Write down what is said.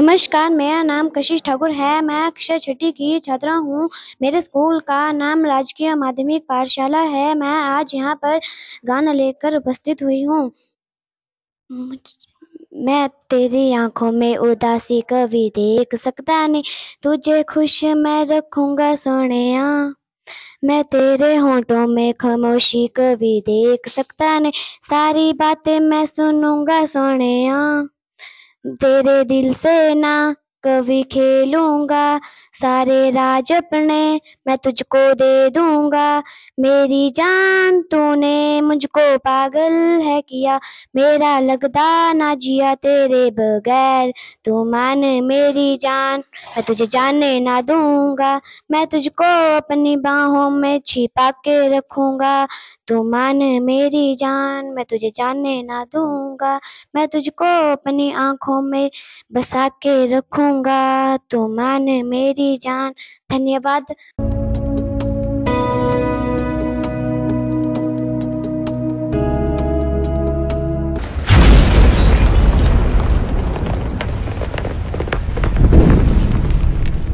नमस्कार, मेरा नाम कशिश ठाकुर है। मैं कक्षा छठी की छात्रा हूँ। मेरे स्कूल का नाम राजकीय माध्यमिक पाठशाला है। मैं आज यहाँ पर गाना लेकर उपस्थित हुई हूँ। मैं तेरी आँखों में उदासी कभी देख सकता नहीं। तुझे खुश मैं रखूँगा सोने मैं तेरे होंठों में खामोशी कभी देख सकता नहीं। सारी बातें मैं सुनूँगा सोनिया तेरे दिल से ना कभी खेलूँगा, सारे राज अपने मैं तुझको दे दूँगा। मेरी जान तूने मुझको पागल है किया, मेरा लगदा ना जिया तेरे बगैर। तू मान मेरी जान, मैं तुझे जाने ना दूँगा। मैं तुझको अपनी बाहों में छिपा के रखूँगा। तू मान मेरी जान, मैं तुझे जाने ना दूँगा। मैं तुझको अपनी आँखों में बसा के रखूँगा। तू मान मेरी जान। धन्यवाद।